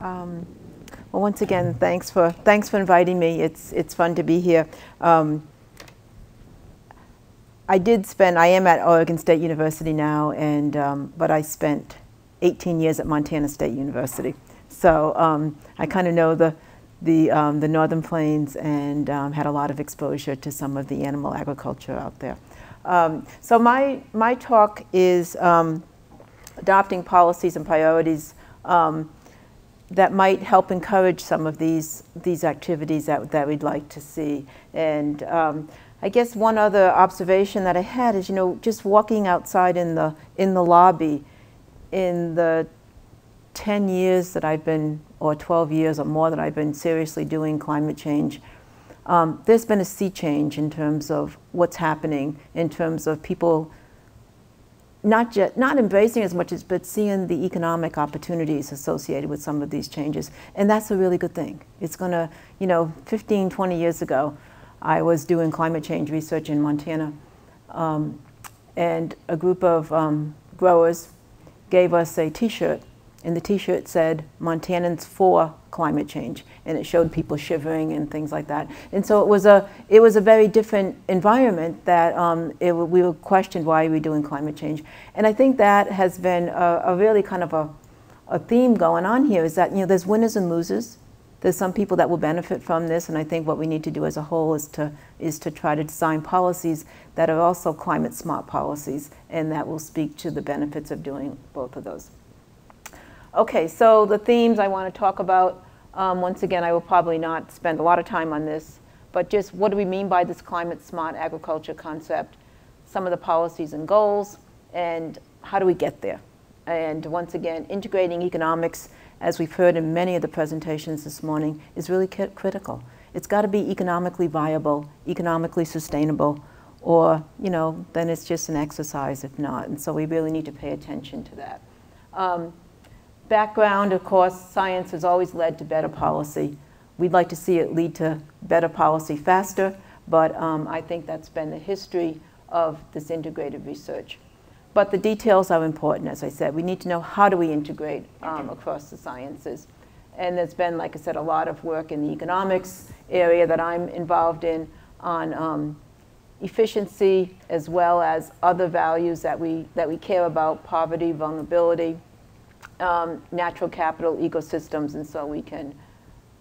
Um, well, once again, thanks for thanks for inviting me. It's it's fun to be here. Um, I did spend. I am at Oregon State University now, and um, but I spent 18 years at Montana State University, so um, I kind of know the the um, the Northern Plains and um, had a lot of exposure to some of the animal agriculture out there. so my my talk is adopting policies and priorities um, that might help encourage some of these these activities that, that we'd like to see. And um, I guess one other observation that I had is, you know, just walking outside in the in the lobby, in the 10 years that I've been, or 12 years or more that I've been seriously doing climate change, um, there's been a sea change in terms of what's happening, in terms of people not just not embracing as much as but seeing the economic opportunities associated with some of these changes. And that's a really good thing. It's going to you know 15 20 years ago i was doing climate change research in montana um, and a group of um, growers gave us a t-shirt and the t-shirt said montanans for climate change and it showed people shivering and things like that. And so it was a, it was a very different environment that um, it, we were questioned why are we doing climate change. And I think that has been a, a really kind of a, a theme going on here is that, you know, there's winners and losers. There's some people that will benefit from this, and I think what we need to do as a whole is to, is to try to design policies that are also climate smart policies and that will speak to the benefits of doing both of those. Okay, so the themes I want to talk about um, once again, I will probably not spend a lot of time on this, but just what do we mean by this climate smart agriculture concept, some of the policies and goals, and how do we get there? And once again, integrating economics, as we've heard in many of the presentations this morning, is really critical. It's got to be economically viable, economically sustainable, or, you know, then it's just an exercise if not. And so we really need to pay attention to that. Um, Background, of course, science has always led to better policy. We'd like to see it lead to better policy faster, but um, I think that's been the history of this integrated research. But the details are important, as I said. We need to know how do we integrate um, across the sciences. And there's been, like I said, a lot of work in the economics area that I'm involved in on um, efficiency as well as other values that we, that we care about, poverty, vulnerability, um, natural capital ecosystems, and so we can,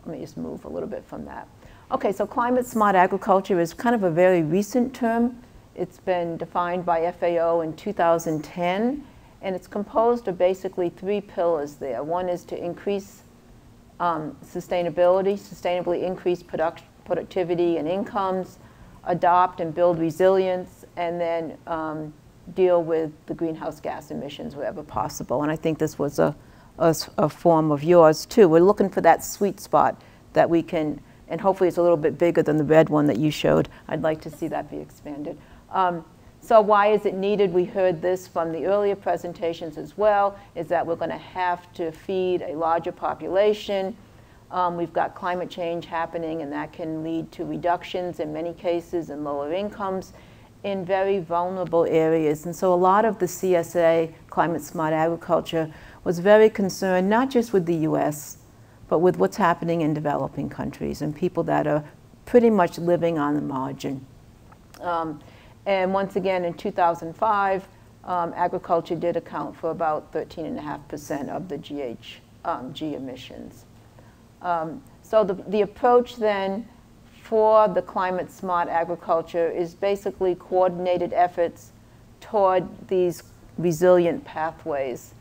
let me just move a little bit from that. Okay, so climate smart agriculture is kind of a very recent term. It's been defined by FAO in 2010, and it's composed of basically three pillars there. One is to increase um, sustainability, sustainably increase product productivity and incomes, adopt and build resilience, and then um, deal with the greenhouse gas emissions wherever possible. And I think this was a, a, a, form of yours too. We're looking for that sweet spot that we can, and hopefully it's a little bit bigger than the red one that you showed. I'd like to see that be expanded. Um, so why is it needed? We heard this from the earlier presentations as well, is that we're going to have to feed a larger population. Um, we've got climate change happening, and that can lead to reductions in many cases in lower incomes in very vulnerable areas. And so a lot of the CSA, Climate Smart Agriculture, was very concerned not just with the US, but with what's happening in developing countries and people that are pretty much living on the margin. Um, and once again, in 2005, um, agriculture did account for about 13.5% of the GHG um, emissions. Um, so the, the approach then for the climate smart agriculture is basically coordinated efforts toward these resilient pathways.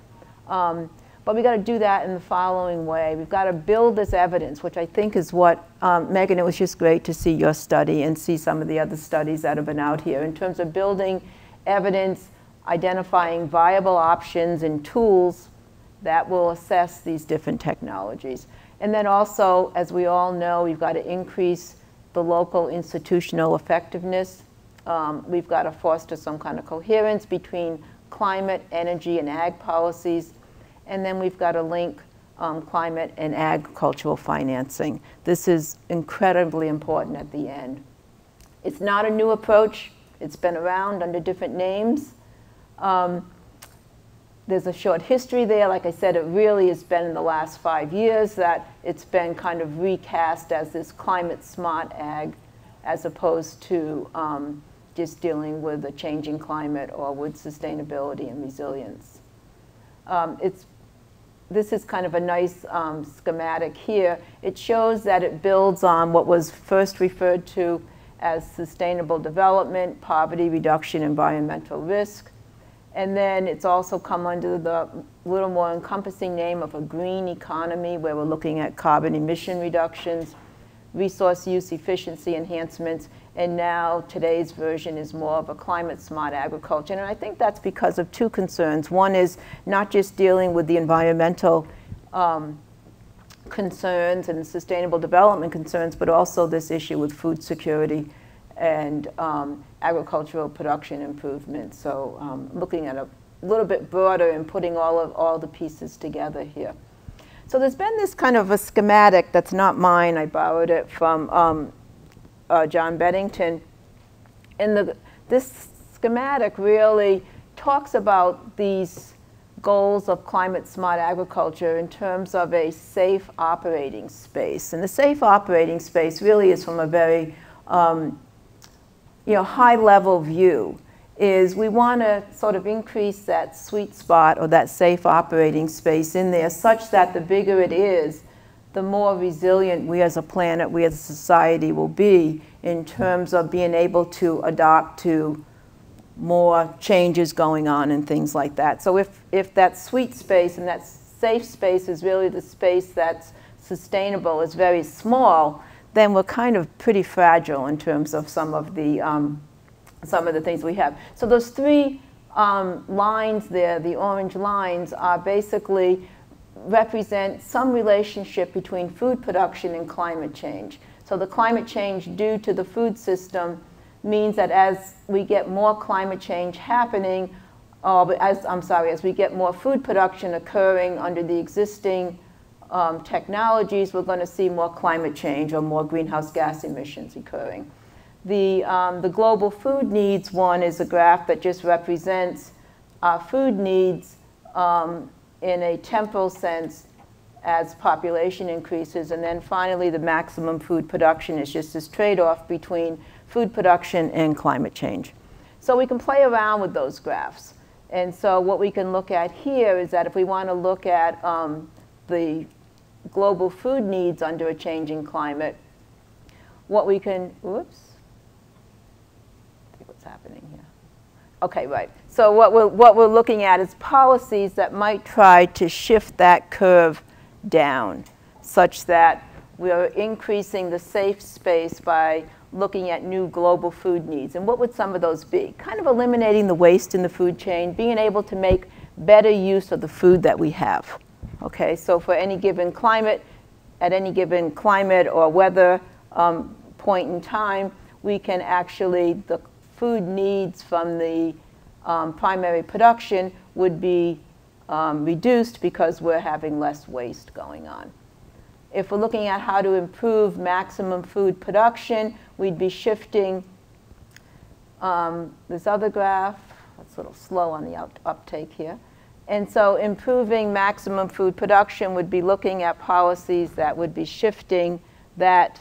Um, but we've got to do that in the following way. We've got to build this evidence, which I think is what, um, Megan, it was just great to see your study and see some of the other studies that have been out here in terms of building evidence, identifying viable options and tools that will assess these different technologies. And then also, as we all know, we've got to increase the local institutional effectiveness. Um, we've got to foster some kind of coherence between climate, energy, and ag policies. And then we've got to link um, climate and agricultural financing. This is incredibly important at the end. It's not a new approach. It's been around under different names. Um, there's a short history there. Like I said, it really has been in the last five years that it's been kind of recast as this climate smart ag as opposed to um, just dealing with a changing climate or with sustainability and resilience. Um, it's, this is kind of a nice um, schematic here. It shows that it builds on what was first referred to as sustainable development, poverty reduction, environmental risk. And then it's also come under the little more encompassing name of a green economy where we're looking at carbon emission reductions, resource use efficiency enhancements, and now today's version is more of a climate smart agriculture. And I think that's because of two concerns. One is not just dealing with the environmental um, concerns and sustainable development concerns, but also this issue with food security and um, agricultural production improvements. So um, looking at a little bit broader and putting all of all the pieces together here. So there's been this kind of a schematic that's not mine. I borrowed it from um, uh, John Beddington. And the, this schematic really talks about these goals of climate smart agriculture in terms of a safe operating space. And the safe operating space really is from a very um, you know, high level view is we want to sort of increase that sweet spot or that safe operating space in there such that the bigger it is, the more resilient we as a planet, we as a society will be in terms of being able to adopt to more changes going on and things like that. So if, if that sweet space and that safe space is really the space that's sustainable is very small, then we're kind of pretty fragile in terms of some of the, um, some of the things we have. So those three um, lines there, the orange lines, are basically represent some relationship between food production and climate change. So the climate change due to the food system means that as we get more climate change happening, uh, as I'm sorry, as we get more food production occurring under the existing um, technologies, we're going to see more climate change or more greenhouse gas emissions occurring. The, um, the global food needs one is a graph that just represents our food needs um, in a temporal sense as population increases. And then finally, the maximum food production is just this trade-off between food production and climate change. So we can play around with those graphs. And so what we can look at here is that if we want to look at um, the global food needs under a changing climate, what we can, whoops, what's happening here. Okay, right. So what we're, what we're looking at is policies that might try to shift that curve down such that we're increasing the safe space by looking at new global food needs. And what would some of those be? Kind of eliminating the waste in the food chain, being able to make better use of the food that we have. Okay, so for any given climate, at any given climate or weather um, point in time, we can actually, the food needs from the um, primary production would be um, reduced because we're having less waste going on. If we're looking at how to improve maximum food production, we'd be shifting um, this other graph. That's a little slow on the uptake here. And so improving maximum food production would be looking at policies that would be shifting that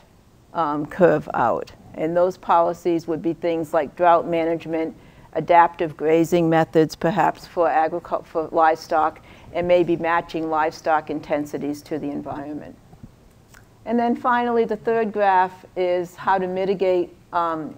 um, curve out. And those policies would be things like drought management, adaptive grazing methods perhaps for, agriculture, for livestock, and maybe matching livestock intensities to the environment. And then finally, the third graph is how to mitigate um,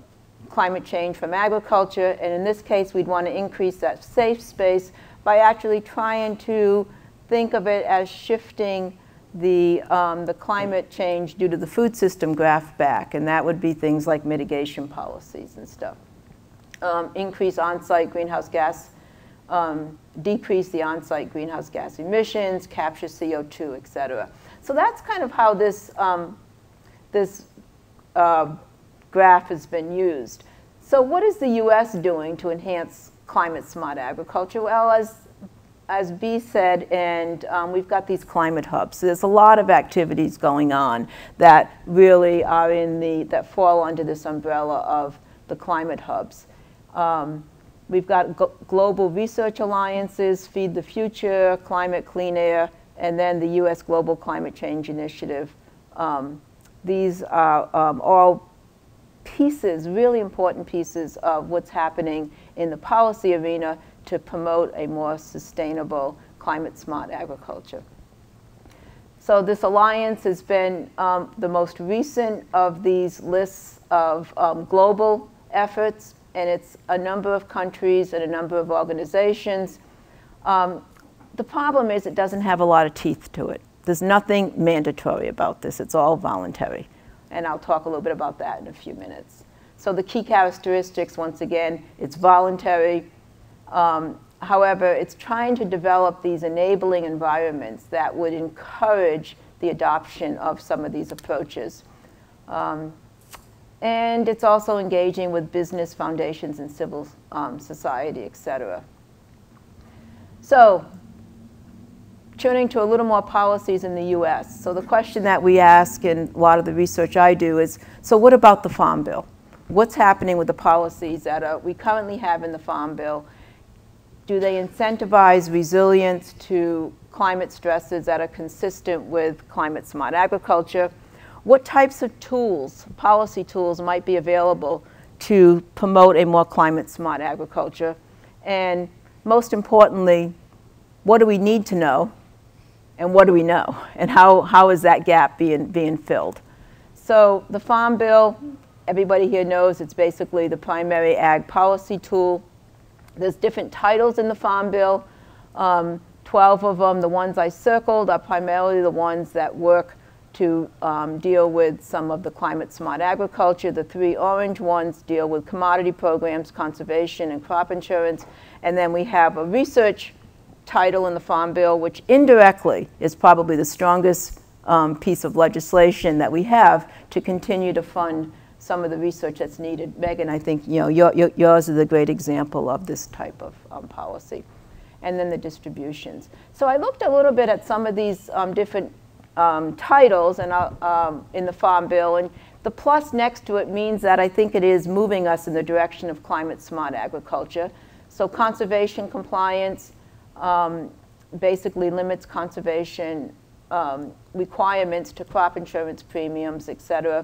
climate change from agriculture. And in this case, we'd want to increase that safe space by actually trying to think of it as shifting the, um, the climate change due to the food system graph back. And that would be things like mitigation policies and stuff. Um, increase on-site greenhouse gas, um, decrease the on-site greenhouse gas emissions, capture CO2, et cetera. So that's kind of how this, um, this uh, graph has been used. So what is the U.S. doing to enhance climate smart agriculture? Well, as, as Bee said, and um, we've got these climate hubs. There's a lot of activities going on that really are in the, that fall under this umbrella of the climate hubs. Um, we've got global research alliances, Feed the Future, Climate Clean Air, and then the U.S. Global Climate Change Initiative. Um, these are um, all pieces, really important pieces of what's happening in the policy arena to promote a more sustainable climate smart agriculture. So this alliance has been um, the most recent of these lists of um, global efforts, and it's a number of countries and a number of organizations. Um, the problem is it doesn't have a lot of teeth to it. There's nothing mandatory about this. It's all voluntary. And I'll talk a little bit about that in a few minutes. So the key characteristics, once again, it's voluntary. Um, however, it's trying to develop these enabling environments that would encourage the adoption of some of these approaches. Um, and it's also engaging with business foundations and civil um, society, et cetera. So turning to a little more policies in the U.S. So the question that we ask in a lot of the research I do is, so what about the Farm Bill? What's happening with the policies that uh, we currently have in the Farm Bill? Do they incentivize resilience to climate stresses that are consistent with climate smart agriculture? What types of tools, policy tools, might be available to promote a more climate smart agriculture? And most importantly, what do we need to know and what do we know? And how, how is that gap being, being filled? So the Farm Bill, everybody here knows it's basically the primary ag policy tool. There's different titles in the Farm Bill. Um, 12 of them, the ones I circled, are primarily the ones that work to um, deal with some of the climate smart agriculture. The three orange ones deal with commodity programs, conservation, and crop insurance. And then we have a research title in the Farm Bill, which indirectly is probably the strongest um, piece of legislation that we have to continue to fund some of the research that's needed. Megan, I think you know your, your, yours is a great example of this type of um, policy. And then the distributions. So I looked a little bit at some of these um, different um, titles and, uh, um, in the Farm Bill, and the plus next to it means that I think it is moving us in the direction of climate smart agriculture. So conservation compliance, um, basically limits conservation um, requirements to crop insurance premiums, et cetera.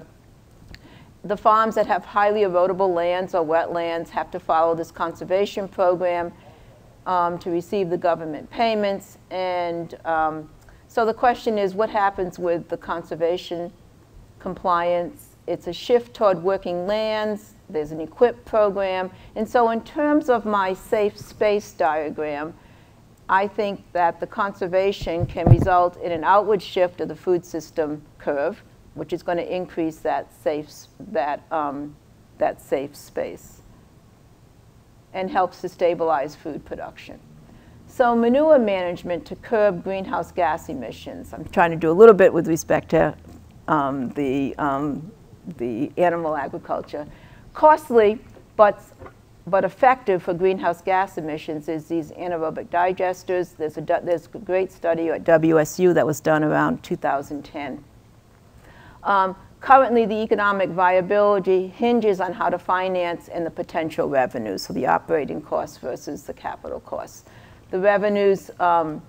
The farms that have highly erodible lands or wetlands have to follow this conservation program um, to receive the government payments. And um, so the question is, what happens with the conservation compliance? It's a shift toward working lands. There's an EQIP program. And so in terms of my safe space diagram, I think that the conservation can result in an outward shift of the food system curve, which is going to increase that safe, that, um, that safe space and helps to stabilize food production. So manure management to curb greenhouse gas emissions. I'm trying to do a little bit with respect to um, the, um, the animal agriculture. Costly, but but effective for greenhouse gas emissions is these anaerobic digesters. There's a, there's a great study at WSU that was done around 2010. Um, currently, the economic viability hinges on how to finance and the potential revenues, so the operating costs versus the capital costs. The revenues um,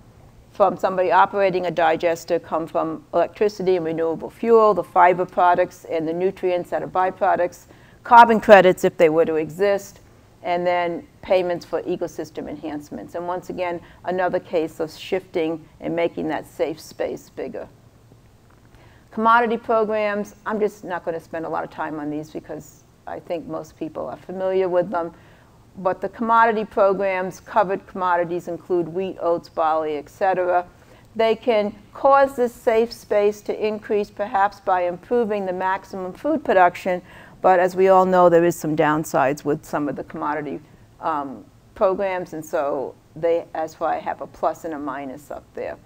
from somebody operating a digester come from electricity and renewable fuel, the fiber products and the nutrients that are byproducts, carbon credits if they were to exist, and then payments for ecosystem enhancements. And once again, another case of shifting and making that safe space bigger. Commodity programs, I'm just not going to spend a lot of time on these because I think most people are familiar with them. But the commodity programs, covered commodities include wheat, oats, barley, etc. They can cause this safe space to increase perhaps by improving the maximum food production, but as we all know, there is some downsides with some of the commodity um, programs, and so they, that's why I have a plus and a minus up there.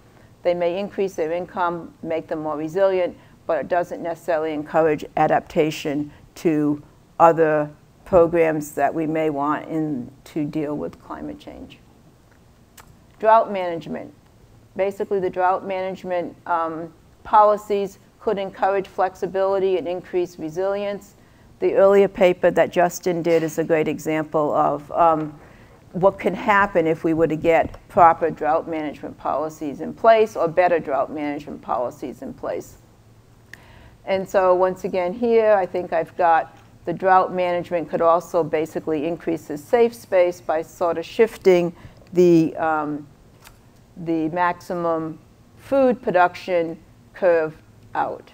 They may increase their income, make them more resilient, but it doesn't necessarily encourage adaptation to other programs that we may want in, to deal with climate change. Drought management. Basically, the drought management um, policies could encourage flexibility and increase resilience. The earlier paper that Justin did is a great example of um, what can happen if we were to get proper drought management policies in place or better drought management policies in place. And so once again here, I think I've got the drought management could also basically increase the safe space by sort of shifting the, um, the maximum food production curve out.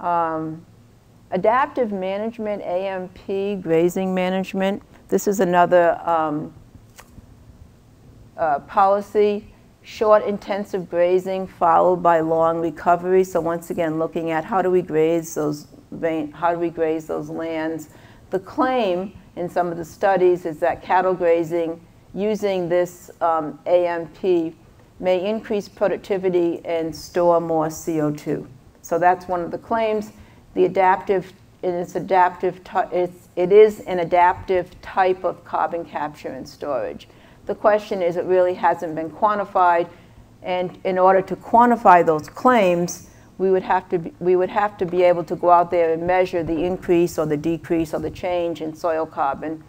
Um, adaptive management, AMP, grazing management, this is another um, uh, policy, short intensive grazing followed by long recovery. So once again, looking at how do we graze those, how do we graze those lands. The claim in some of the studies is that cattle grazing using this um, AMP may increase productivity and store more CO2. So that's one of the claims. The adaptive, it's adaptive, it's, it is an adaptive type of carbon capture and storage. The question is, it really hasn't been quantified, and in order to quantify those claims, we would have to be, we would have to be able to go out there and measure the increase or the decrease or the change in soil carbon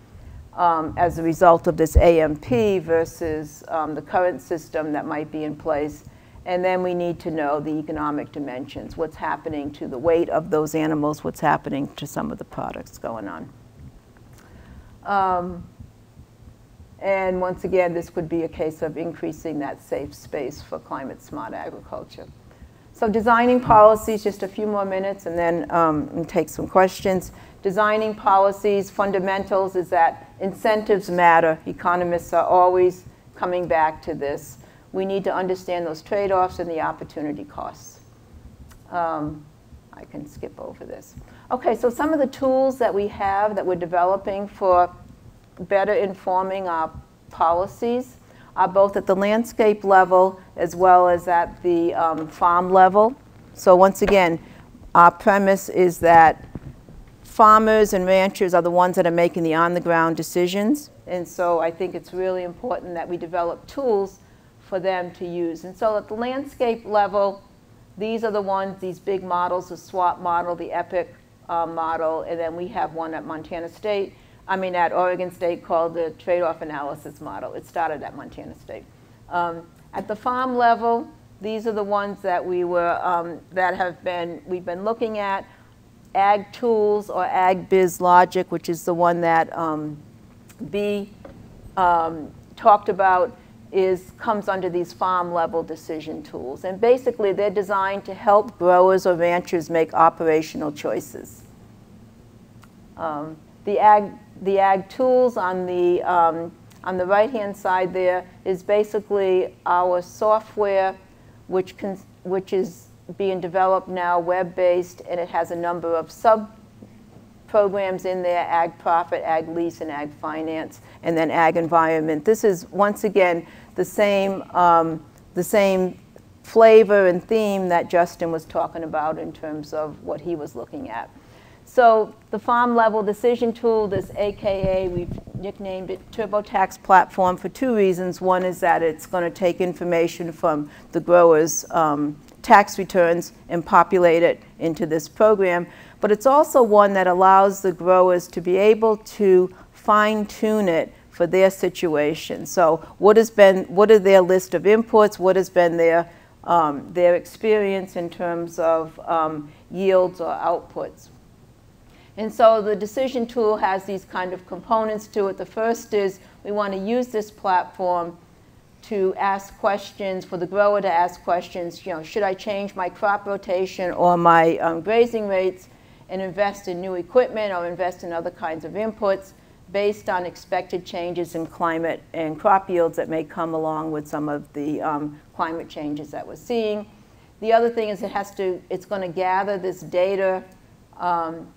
um, as a result of this AMP versus um, the current system that might be in place. And then we need to know the economic dimensions, what's happening to the weight of those animals, what's happening to some of the products going on. Um, and once again, this could be a case of increasing that safe space for climate smart agriculture. So designing policies, just a few more minutes and then um, take some questions. Designing policies, fundamentals is that incentives matter. Economists are always coming back to this we need to understand those trade-offs and the opportunity costs. Um, I can skip over this. Okay, so some of the tools that we have that we're developing for better informing our policies are both at the landscape level as well as at the um, farm level. So once again, our premise is that farmers and ranchers are the ones that are making the on-the-ground decisions. And so I think it's really important that we develop tools for them to use. And so at the landscape level, these are the ones, these big models, the SWAP model, the EPIC uh, model, and then we have one at Montana State, I mean at Oregon State called the trade-off analysis model. It started at Montana State. Um, at the farm level, these are the ones that we were, um, that have been, we've been looking at. Ag Tools or Ag Biz Logic, which is the one that um, B um, talked about is, comes under these farm level decision tools. And basically they're designed to help growers or ranchers make operational choices. Um, the, ag, the ag tools on the, um, on the right-hand side there is basically our software which, can, which is being developed now web-based and it has a number of sub programs in there, Ag Profit, Ag Lease, and Ag Finance, and then Ag Environment. This is, once again, the same, um, the same flavor and theme that Justin was talking about in terms of what he was looking at. So the farm level decision tool, this AKA, we've nicknamed it TurboTax platform for two reasons. One is that it's going to take information from the growers' um, tax returns and populate it into this program. But it's also one that allows the growers to be able to fine tune it for their situation. So what has been, what are their list of inputs? What has been their, um, their experience in terms of um, yields or outputs? And so the decision tool has these kind of components to it. The first is we want to use this platform to ask questions, for the grower to ask questions, you know, should I change my crop rotation or my um, grazing rates and invest in new equipment or invest in other kinds of inputs? Based on expected changes in climate and crop yields that may come along with some of the um, climate changes that we're seeing. The other thing is it has to, it's going to gather this data um,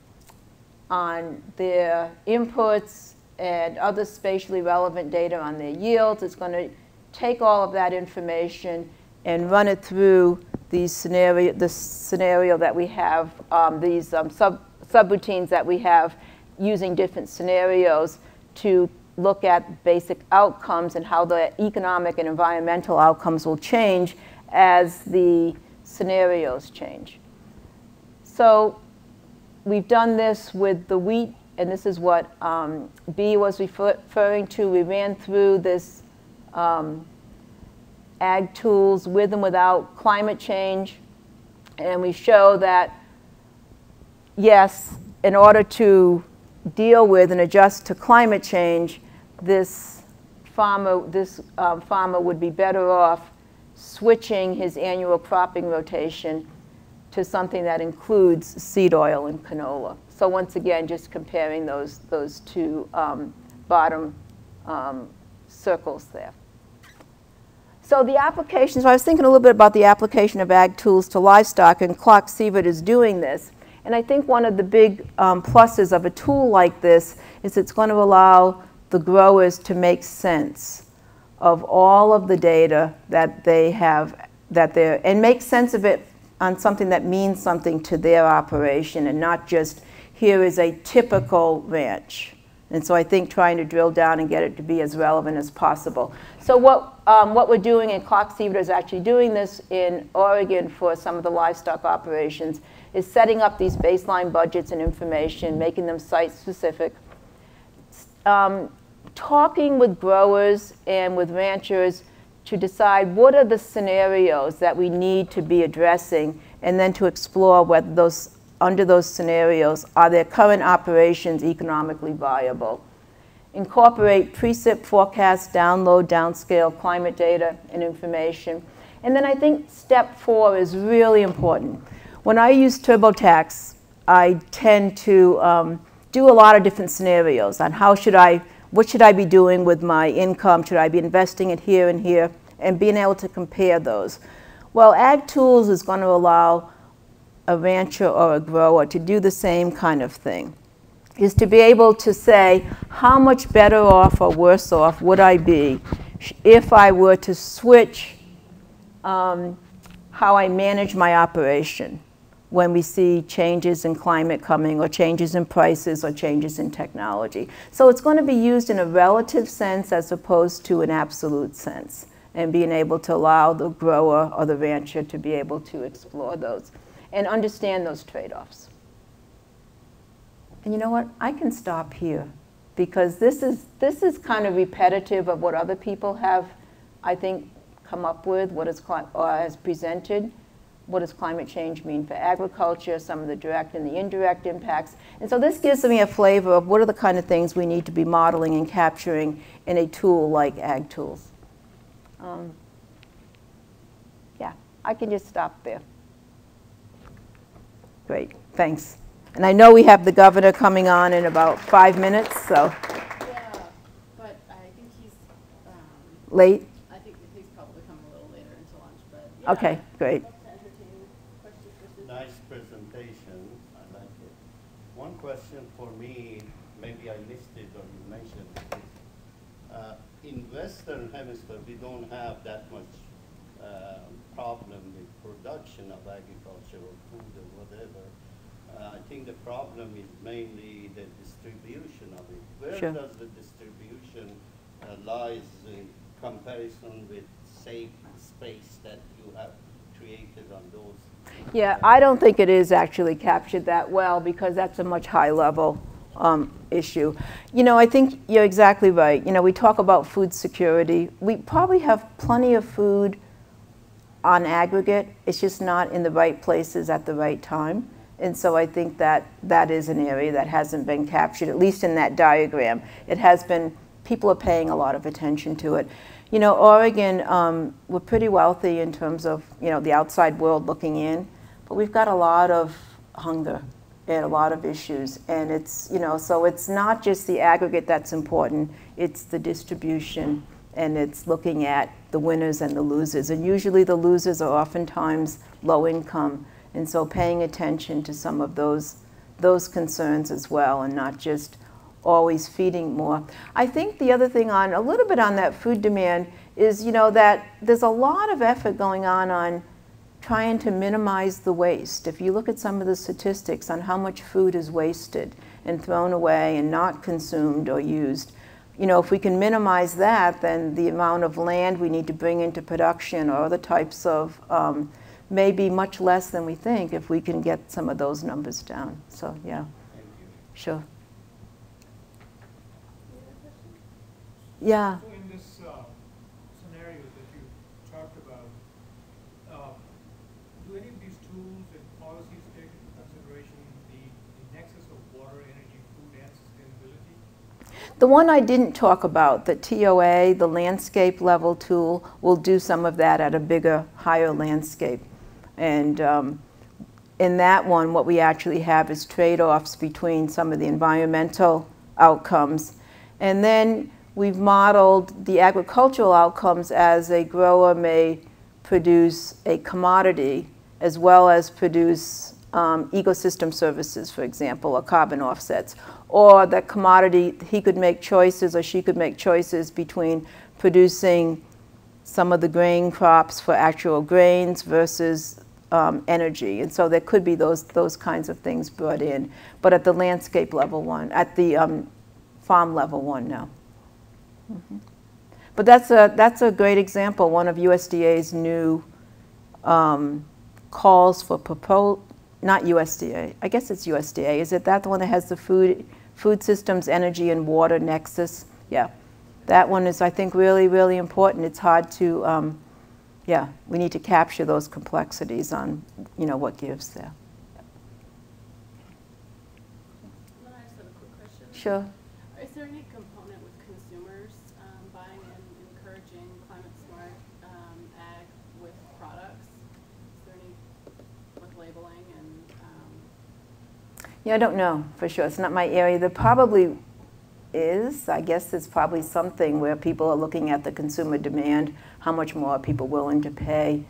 on their inputs and other spatially relevant data on their yields. It's going to take all of that information and run it through these scenario, the scenario that we have, um, these um, sub, subroutines that we have using different scenarios to look at basic outcomes and how the economic and environmental outcomes will change as the scenarios change. So we've done this with the wheat and this is what um, B was referring to. We ran through this um, ag tools with and without climate change, and we show that, yes, in order to deal with and adjust to climate change, this farmer, this um, farmer would be better off switching his annual cropping rotation to something that includes seed oil and canola. So once again, just comparing those, those two um, bottom um, circles there. So the application, so I was thinking a little bit about the application of ag tools to livestock, and Clark Seavert is doing this. And I think one of the big um, pluses of a tool like this is it's going to allow the growers to make sense of all of the data that they have, that they're, and make sense of it on something that means something to their operation and not just here is a typical ranch. And so I think trying to drill down and get it to be as relevant as possible. So what, um, what we're doing, and Clark Seavert is actually doing this in Oregon for some of the livestock operations, is setting up these baseline budgets and information, making them site-specific, um, talking with growers and with ranchers to decide what are the scenarios that we need to be addressing and then to explore whether those under those scenarios, are their current operations economically viable? Incorporate precip forecast, download, downscale climate data and information. And then I think step four is really important. When I use TurboTax, I tend to um, do a lot of different scenarios on how should I, what should I be doing with my income? Should I be investing it here and here? And being able to compare those. Well, Ag Tools is going to allow a rancher or a grower to do the same kind of thing is to be able to say how much better off or worse off would I be if I were to switch um, how I manage my operation when we see changes in climate coming or changes in prices or changes in technology. So it's going to be used in a relative sense as opposed to an absolute sense and being able to allow the grower or the rancher to be able to explore those and understand those trade-offs. And you know what? I can stop here because this is, this is kind of repetitive of what other people have, I think, come up with, what is or uh, has presented. What does climate change mean for agriculture, some of the direct and the indirect impacts. And so this gives me a flavor of what are the kind of things we need to be modeling and capturing in a tool like Ag Tools. Um, yeah, I can just stop there. Great, thanks. And I know we have the governor coming on in about five minutes, so. Yeah, but I think he's. Um, Late? I think he's probably coming a little later into lunch, but. Yeah. Okay, great. Nice presentation, I like it. One question for me, maybe I missed it or you mentioned it, is, uh, in Western Hemisphere, we don't have that much uh, problem with production of agricultural food or whatever. Uh, I think the problem is mainly the distribution of it. Where sure. does the distribution uh, lies in comparison with safe space that you have created on those? Yeah, I don't think it is actually captured that well because that's a much high level um, issue. You know, I think you're exactly right. You know, we talk about food security. We probably have plenty of food on aggregate. It's just not in the right places at the right time. And so I think that that is an area that hasn't been captured, at least in that diagram. It has been, people are paying a lot of attention to it. You know, Oregon, um, we're pretty wealthy in terms of, you know, the outside world looking in, but we've got a lot of hunger and a lot of issues. And it's, you know, so it's not just the aggregate that's important, it's the distribution and it's looking at the winners and the losers. And usually the losers are oftentimes low income. And so paying attention to some of those, those concerns as well and not just always feeding more. I think the other thing on, a little bit on that food demand is, you know, that there's a lot of effort going on on trying to minimize the waste. If you look at some of the statistics on how much food is wasted and thrown away and not consumed or used, you know, if we can minimize that, then the amount of land we need to bring into production or other types of um, may be much less than we think if we can get some of those numbers down. So, yeah. Sure. Yeah. The one I didn't talk about, the TOA, the landscape level tool, will do some of that at a bigger, higher landscape. And um, in that one, what we actually have is trade-offs between some of the environmental outcomes. And then we've modeled the agricultural outcomes as a grower may produce a commodity as well as produce um, ecosystem services, for example, or carbon offsets. Or that commodity, he could make choices or she could make choices between producing some of the grain crops for actual grains versus um, energy. And so there could be those, those kinds of things brought in. But at the landscape level one, at the um, farm level one, no. Mhm. But that's a, that's a great example, one of USDA's new um, calls for propos, not USDA, I guess it's USDA. Is it that the one that has the food, food systems, energy, and water nexus? Yeah. That one is, I think, really, really important. It's hard to, um, yeah, we need to capture those complexities on, you know, what gives there. Then I just a quick question. Sure. Is there any component with consumers um, buying and encouraging climate smart um, ag with products? Is there any with labeling and, um, Yeah, I don't know for sure. It's not my area. There probably is. I guess it's probably something where people are looking at the consumer demand, how much more are people willing to pay.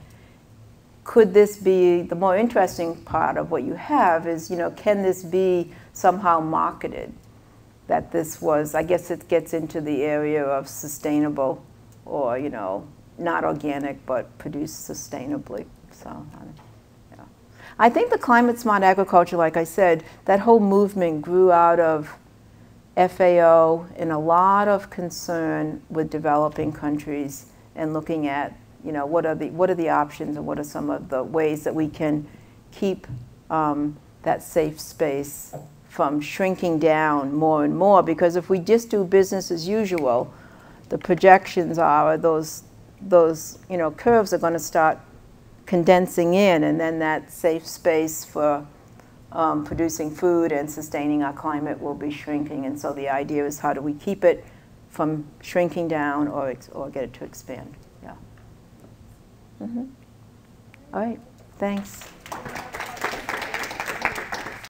Could this be the more interesting part of what you have is, you know, can this be somehow marketed? That this was, I guess it gets into the area of sustainable or, you know, not organic but produced sustainably. So. I think the climate smart agriculture, like I said, that whole movement grew out of FAO and a lot of concern with developing countries and looking at, you know, what are the, what are the options and what are some of the ways that we can keep um, that safe space from shrinking down more and more. Because if we just do business as usual, the projections are those, those you know, curves are going to start condensing in, and then that safe space for um, producing food and sustaining our climate will be shrinking. And so the idea is how do we keep it from shrinking down or, or get it to expand? Yeah. hmm All right. Thanks.